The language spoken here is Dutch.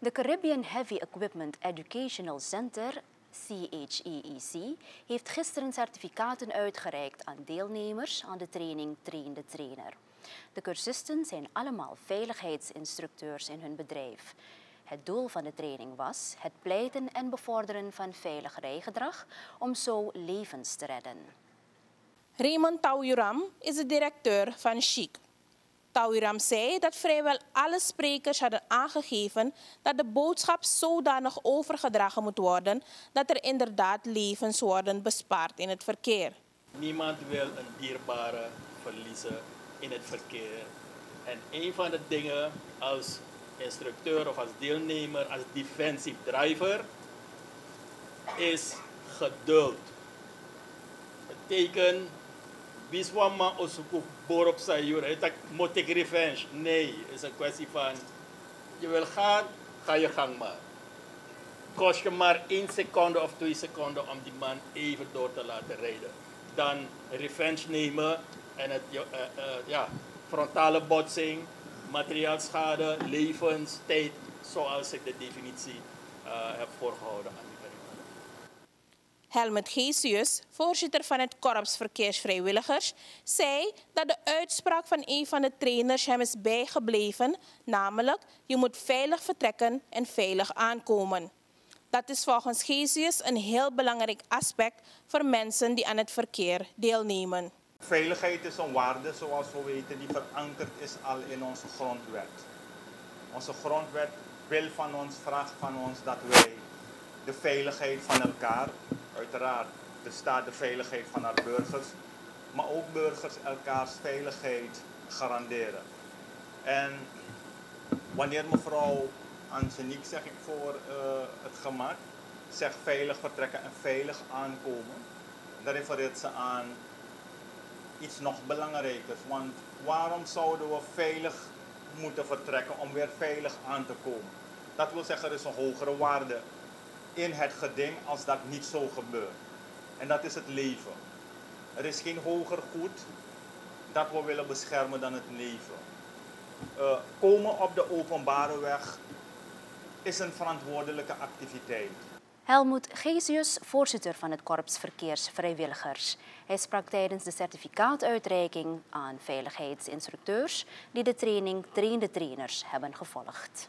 De Caribbean Heavy Equipment Educational Center, CHEEC, e heeft gisteren certificaten uitgereikt aan deelnemers aan de training Train de Trainer. De cursisten zijn allemaal veiligheidsinstructeurs in hun bedrijf. Het doel van de training was het pleiten en bevorderen van veilig rijgedrag om zo levens te redden. Raymond Taujuram is de directeur van Chic. Tauiram zei dat vrijwel alle sprekers hadden aangegeven dat de boodschap zodanig overgedragen moet worden dat er inderdaad levens worden bespaard in het verkeer. Niemand wil een dierbare verliezen in het verkeer. En een van de dingen als instructeur of als deelnemer, als defensive driver, is geduld. Betekent Biswama osuku borop sayur. Het moet ik revenge. Nee, het is een kwestie van je wil gaan, ga je gang maar. Kost je maar één seconde of twee seconden om die man even door te laten rijden. Dan revenge nemen en het, uh, uh, ja, frontale botsing, materiaalschade, levens, tijd, zoals ik de definitie uh, heb voorgehouden. Helmut Geesius, voorzitter van het Korps Verkeersvrijwilligers, zei dat de uitspraak van een van de trainers hem is bijgebleven, namelijk je moet veilig vertrekken en veilig aankomen. Dat is volgens Geesius een heel belangrijk aspect voor mensen die aan het verkeer deelnemen. Veiligheid is een waarde, zoals we weten, die verankerd is al in onze grondwet. Onze grondwet wil van ons, vraagt van ons dat wij de veiligheid van elkaar Uiteraard bestaat de veiligheid van haar burgers, maar ook burgers elkaars veiligheid garanderen. En wanneer mevrouw Angenique, zeg ik voor uh, het gemak, zegt veilig vertrekken en veilig aankomen, dan refereert ze aan iets nog belangrijkers. Want waarom zouden we veilig moeten vertrekken om weer veilig aan te komen? Dat wil zeggen, er is een hogere waarde in het geding als dat niet zo gebeurt. En dat is het leven. Er is geen hoger goed dat we willen beschermen dan het leven. Uh, komen op de openbare weg is een verantwoordelijke activiteit. Helmoet Geesius, voorzitter van het Korps Verkeersvrijwilligers. Hij sprak tijdens de certificaatuitreiking aan veiligheidsinstructeurs die de training trainde trainers hebben gevolgd.